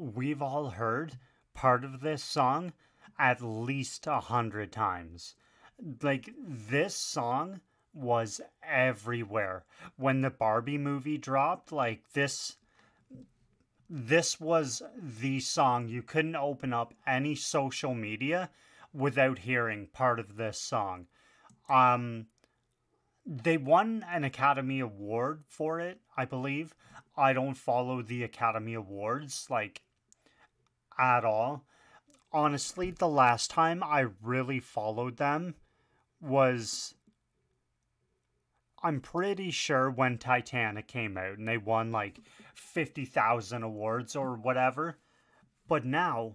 we've all heard part of this song at least a hundred times. Like, this song was everywhere. When the Barbie movie dropped, like, this. This was the song. You couldn't open up any social media without hearing part of this song. Um, they won an Academy Award for it, I believe. I don't follow the Academy Awards like at all. Honestly, the last time I really followed them was I'm pretty sure when Titanic came out and they won like 50,000 awards or whatever. But now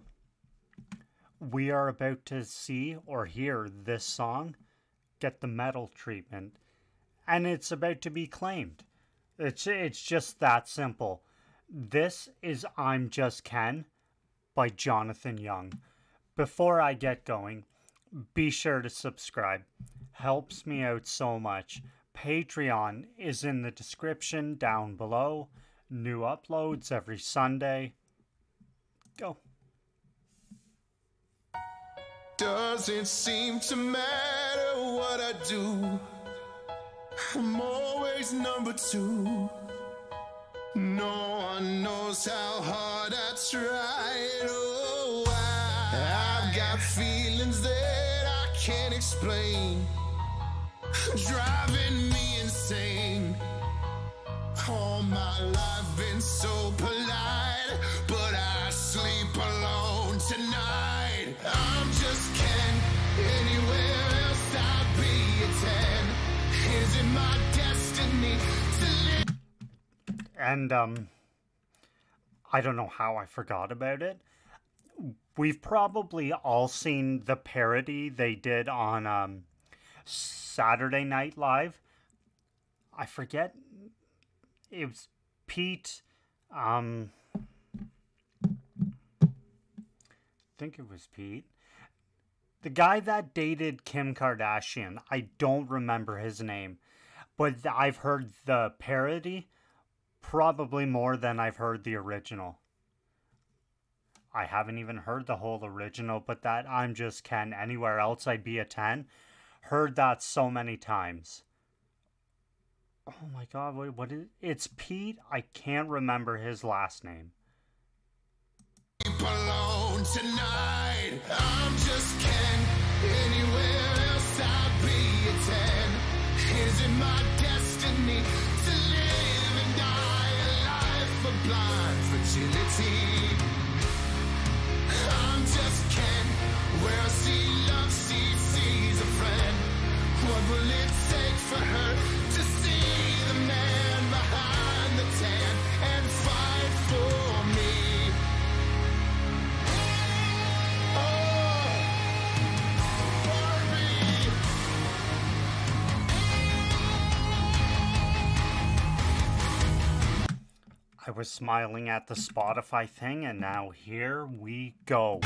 we are about to see or hear this song get the metal treatment and it's about to be claimed. It's it's just that simple. This is I'm Just Ken by Jonathan Young. Before I get going, be sure to subscribe. Helps me out so much. Patreon is in the description down below. New uploads every Sunday. Go. Doesn't seem to matter what I do. I'm always number two. No one knows how hard I tried. Oh, I, I've got feelings that I can't explain, driving me insane. All my life been so polite, but I sleep alone tonight. I'm just Ken. Anywhere else I'd be a ten. Is it my destiny to live? And um I don't know how I forgot about it. We've probably all seen the parody they did on um Saturday Night Live. I forget it was Pete um I think it was Pete. The guy that dated Kim Kardashian, I don't remember his name, but I've heard the parody probably more than I've heard the original. I haven't even heard the whole original, but that I'm just Ken. Anywhere else I'd be a 10. Heard that so many times. Oh my god, what, what is It's Pete. I can't remember his last name. Is it my destiny blind fragility? Was smiling at the Spotify thing, and now here we go.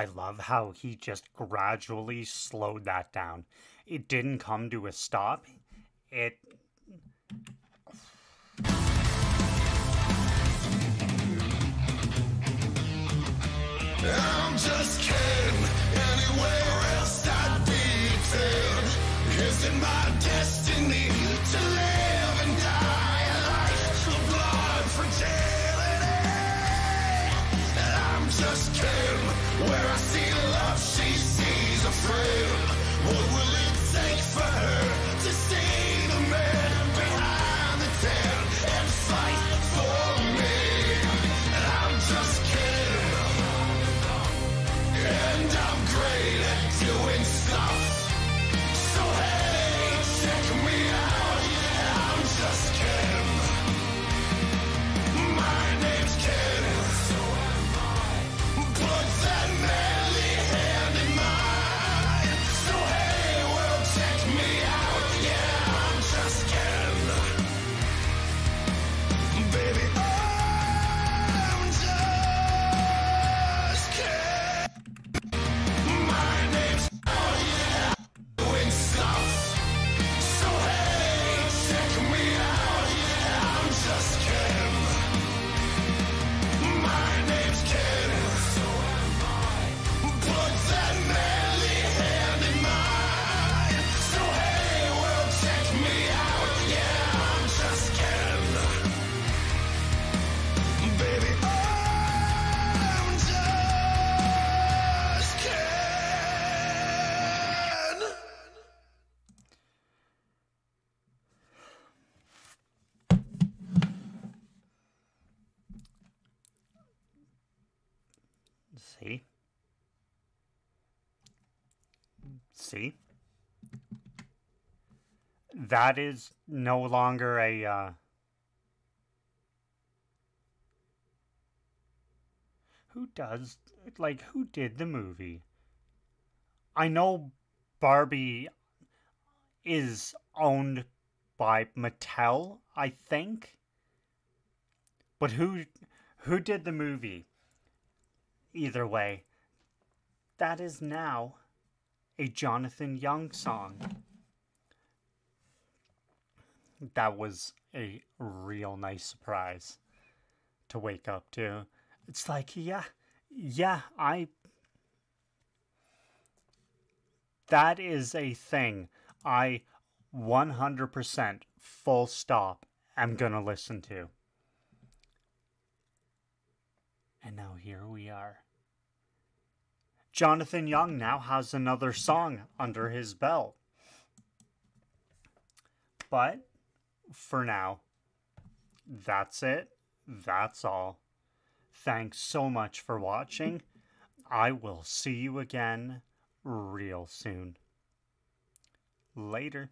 I love how he just gradually slowed that down. It didn't come to a stop. It I'm just kidding. See. See? That is no longer a uh Who does like who did the movie? I know Barbie is owned by Mattel, I think. But who who did the movie? Either way, that is now a Jonathan Young song. That was a real nice surprise to wake up to. It's like, yeah, yeah, I. That is a thing I 100% full stop am gonna listen to. And now here we are. Jonathan Young now has another song under his belt. But for now, that's it. That's all. Thanks so much for watching. I will see you again real soon. Later.